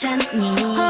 chance me.